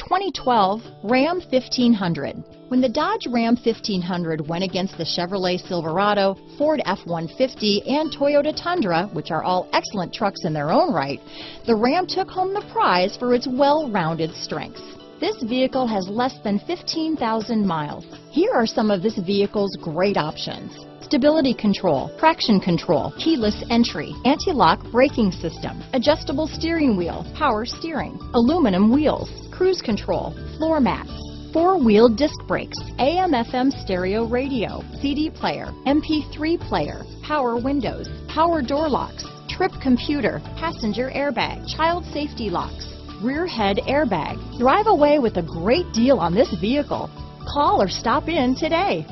2012 Ram 1500. When the Dodge Ram 1500 went against the Chevrolet Silverado, Ford F-150, and Toyota Tundra, which are all excellent trucks in their own right, the Ram took home the prize for its well-rounded strengths. This vehicle has less than 15,000 miles. Here are some of this vehicle's great options. Stability control, traction control, keyless entry, anti-lock braking system, adjustable steering wheel, power steering, aluminum wheels, cruise control, floor mats, four-wheel disc brakes, AM FM stereo radio, CD player, MP3 player, power windows, power door locks, trip computer, passenger airbag, child safety locks, rear head airbag. Drive away with a great deal on this vehicle. Call or stop in today.